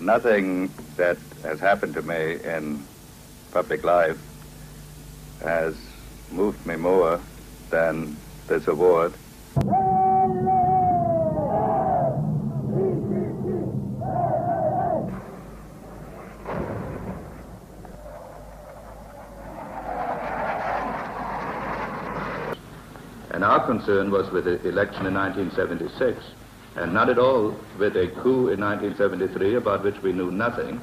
nothing that has happened to me in public life has moved me more than this award. And our concern was with the election in 1976, and not at all with a coup in 1973 about which we knew nothing.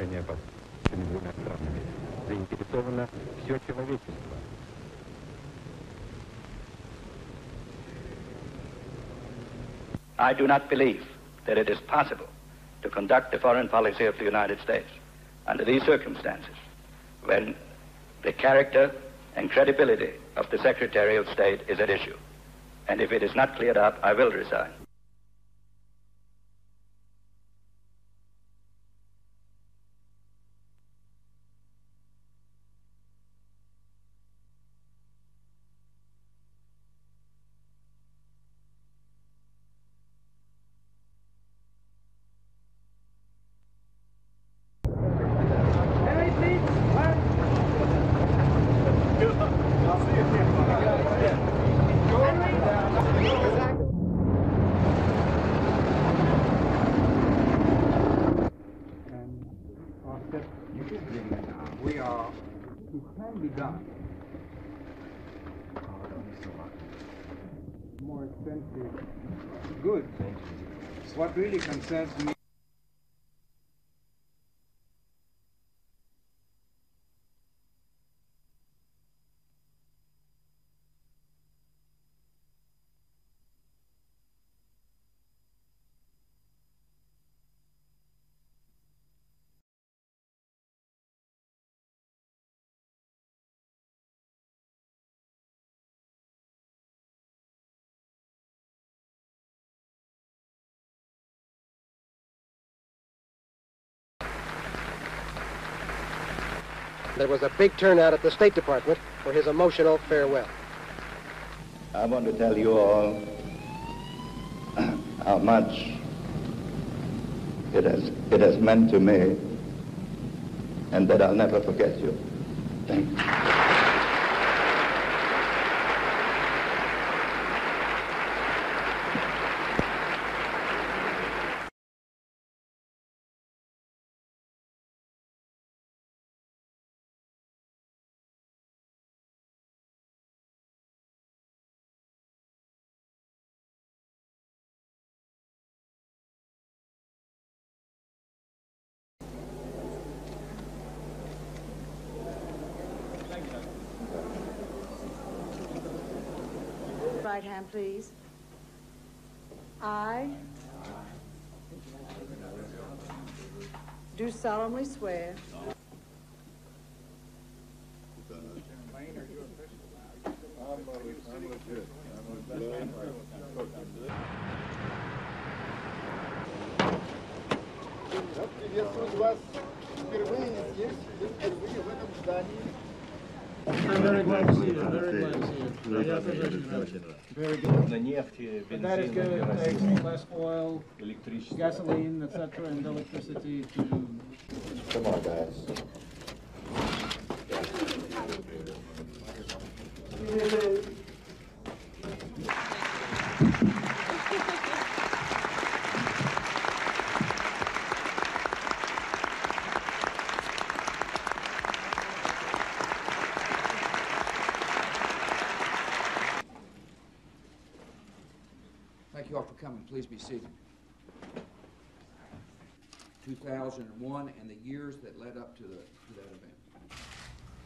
отношения под этими двумя странами заинтересовано все человечество. I do not believe that it is possible to conduct the foreign policy of the United States under these circumstances when the character and credibility of the Secretary of State is at issue. And if it is not cleared up, I will resign. It can be done. More expensive. Good. What really concerns me There was a big turnout at the State Department for his emotional farewell. I want to tell you all how much it has, it has meant to me and that I'll never forget you. Thank you. right hand, please. I do solemnly swear Приветствую вас впервые здесь, впервые в этом здании. I'm very glad to see you. Very glad to see you. Я тоже очень рад. Very good. на нефти, But that is бензин, good. на Takes керосин, less oil, электричество. gasoline, etc., and electricity to Come on, guys. Thank you all for coming. Please be seated. 2001 and the years that led up to, the, to that event.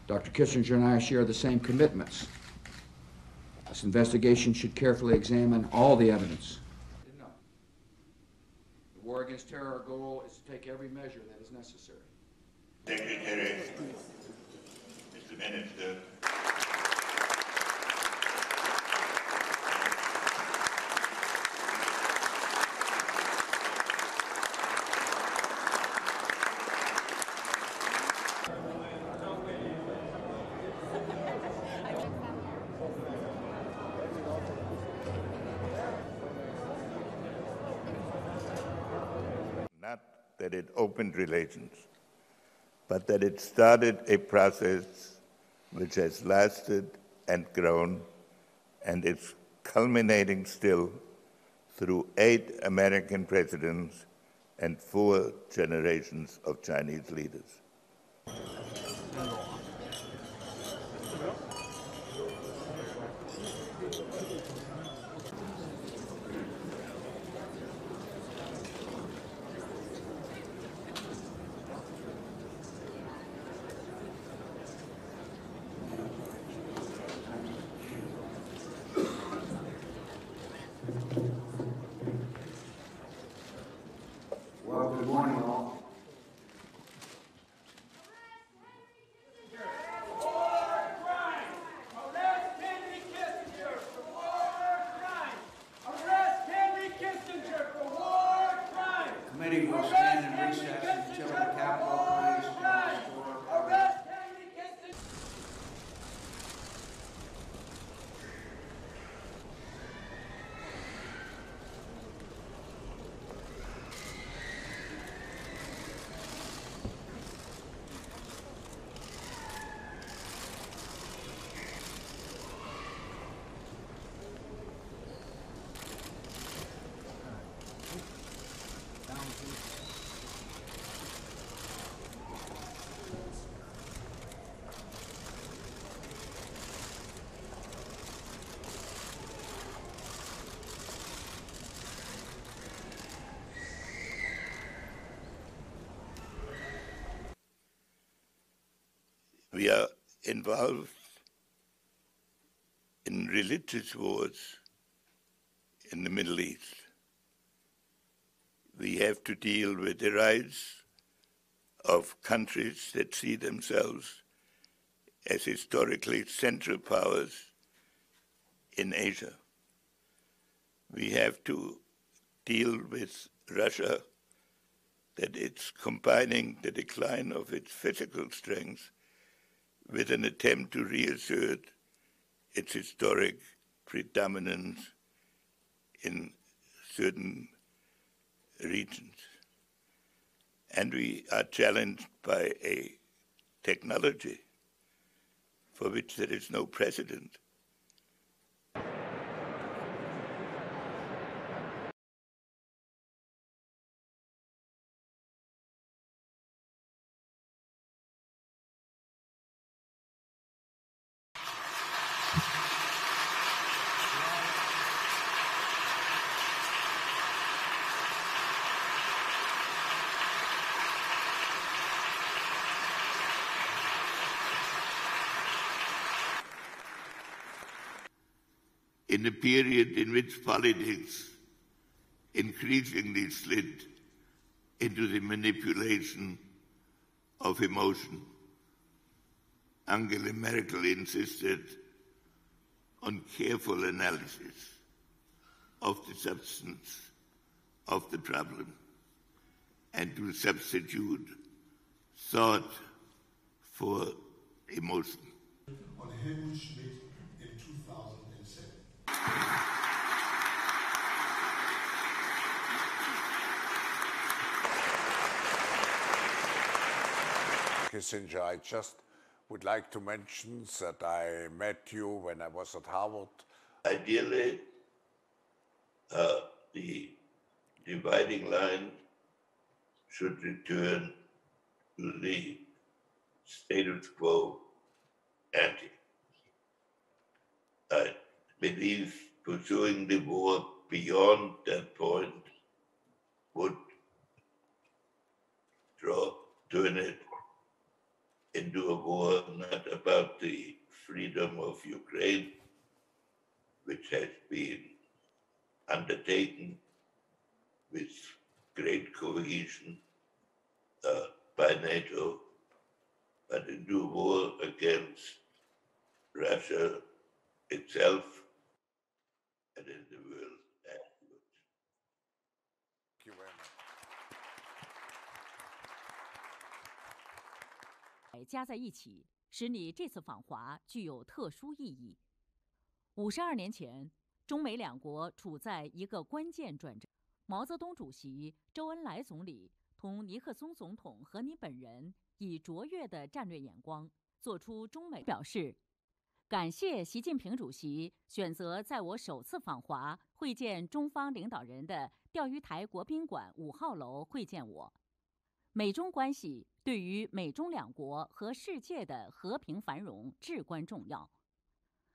Dr. Kissinger and I share the same commitments. This investigation should carefully examine all the evidence. No. The war against terror, our goal is to take every measure that is necessary. Secretary, Mr. Minister, not that it opened relations, but that it started a process which has lasted and grown and is culminating still through eight American presidents and four generations of Chinese leaders. Well, good morning, all. Arrest Henry Kissinger for war crimes! Arrest Henry Kissinger for war crimes! Committee We are involved in religious wars in the Middle East. We have to deal with the rise of countries that see themselves as historically central powers in Asia. We have to deal with Russia that it's combining the decline of its physical strength with an attempt to reassert its historic predominance in certain regions. And we are challenged by a technology for which there is no precedent. In a period in which politics increasingly slid into the manipulation of emotion. Angela Merkel insisted on careful analysis of the substance of the problem and to substitute thought for emotion. On Helmut Schmidt in 2007. Kissinger, I just would like to mention that I met you when I was at Harvard. Ideally, uh, the dividing line should return to the status quo ante. I believe pursuing the war beyond that point would draw, turn it into a war not about the freedom of Ukraine, which has been undertaken with great cohesion uh, by NATO, but into a war against Russia itself and in 加在一起，使你这次访华具有特殊意义。五十二年前，中美两国处在一个关键转折。毛泽东主席、周恩来总理同尼克松总统和你本人以卓越的战略眼光，做出中美表示。感谢习近平主席选择在我首次访华会见中方领导人的钓鱼台国宾馆五号楼会见我。美中关系对于美中两国和世界的和平繁荣至关重要。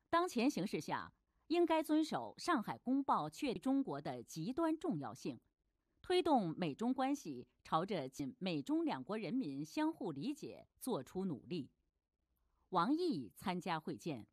当前形势下，应该遵守《上海公报》确立中国的极端重要性，推动美中关系朝着仅美中两国人民相互理解做出努力。王毅参加会见。